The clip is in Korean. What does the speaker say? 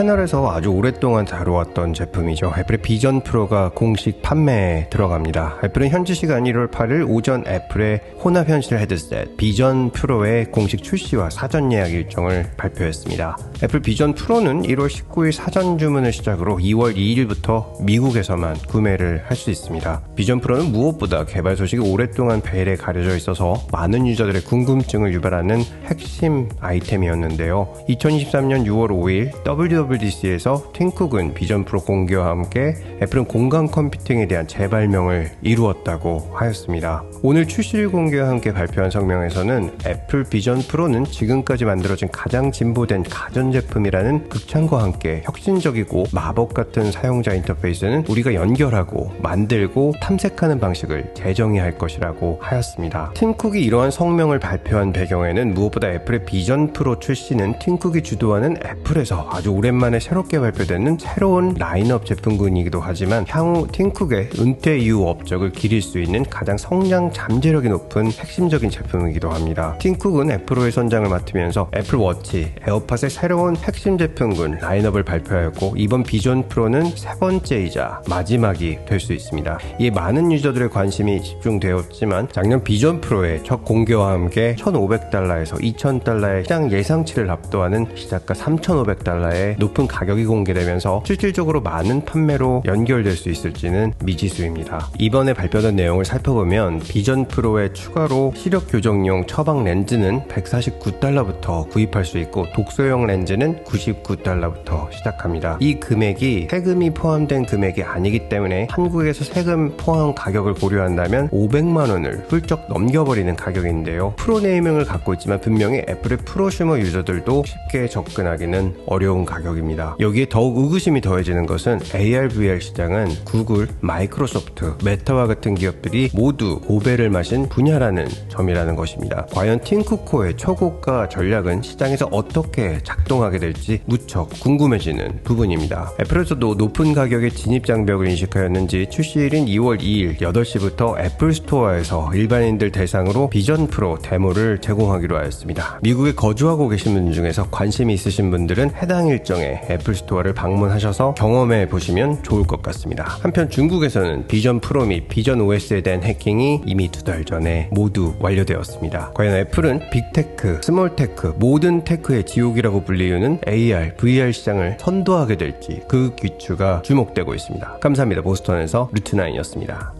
채널에서 아주 오랫동안 다루었던 제품이죠. 애플의 비전 프로가 공식 판매에 들어갑니다. 애플은 현지 시간 1월 8일 오전 애플의 혼합 현실 헤드셋 비전 프로의 공식 출시와 사전 예약 일정을 발표했습니다. 애플 비전 프로는 1월 19일 사전 주문을 시작으로 2월 2일부터 미국에서만 구매를 할 수 있습니다. 비전 프로는 무엇보다 개발 소식이 오랫동안 베일에 가려져 있어서 많은 유저들의 궁금증을 유발하는 핵심 아이템이었는데요. 2023년 6월 5일 WWDC에서 팀쿡은 비전 프로 공개와 함께 애플은 공간 컴퓨팅에 대한 재발명을 이루었다고 하였습니다. 오늘 출시일 공개와 함께 발표한 성명에서는 애플 비전 프로는 지금까지 만들어진 가장 진보된 가전제품이라는 극찬과 함께 혁신적이고 마법 같은 사용자 인터페이스는 우리가 연결하고 만들고 탐색하는 방식을 재정의할 것이라고 하였습니다. 팀쿡이 이러한 성명을 발표한 배경에는 무엇보다 애플의 비전 프로 출시는 팀쿡이 주도하는 애플에서 아주 오랜만에 새롭게 발표되는 새로운 라인업 제품군이기도 하지만 향후 팀쿡의 은퇴 이후 업적을 기릴 수 있는 가장 성장 잠재력이 높은 핵심적인 제품이기도 합니다. 팀쿡은 애플로의 선장을 맡으면서 애플워치, 에어팟의 새로운 핵심 제품군 라인업을 발표하였고 이번 비전 프로는 세 번째이자 마지막이 될 수 있습니다. 이에 많은 유저들의 관심이 집중되었지만 작년 비전 프로의 첫 공개와 함께 1,500달러에서 2,000달러의 시장 예상치를 압도하는 시작가 3,500달러의 높은 가격이 공개되면서 실질적으로 많은 판매로 연결될 수 있을지는 미지수입니다. 이번에 발표된 내용을 살펴보면 비전 프로에 추가로 시력 교정용 처방 렌즈는 149달러부터 구입할 수 있고 독소용 렌즈는 99달러부터 시작합니다. 이 금액이 세금이 포함된 금액이 아니기 때문에 한국에서 세금 포함 가격을 고려한다면 500만 원을 훌쩍 넘겨버리는 가격인데요. 프로 네이밍을 갖고 있지만 분명히 애플의 프로슈머 유저들도 쉽게 접근하기는 어려운 가격 입니다. 여기에 더욱 의구심이 더해지는 것은 AR, VR 시장은 구글, 마이크로소프트, 메타와 같은 기업들이 모두 고배를 마신 분야라는 점이라는 것입니다. 과연 팀쿡의 초고가 전략은 시장에서 어떻게 작동하게 될지 무척 궁금해지는 부분입니다. 애플에서도 높은 가격의 진입 장벽을 인식하였는지 출시일인 2월 2일 8시부터 애플 스토어에서 일반인들 대상으로 비전 프로 데모를 제공하기로 하였습니다. 미국에 거주하고 계신 분 중에서 관심이 있으신 분들은 해당 일정 에 애플 스토어를 방문하셔서 경험해 보시면 좋을 것 같습니다. 한편 중국에서는 비전 프로 및 비전 OS에 대한 해킹이 이미 두 달 전에 모두 완료되었습니다. 과연 애플은 빅테크, small tech, 모든 테크의 지옥이라고 불리우는 AR, VR 시장을 선도하게 될지 그 귀추가 주목되고 있습니다. 감사합니다. 보스턴에서 루트나인이었습니다.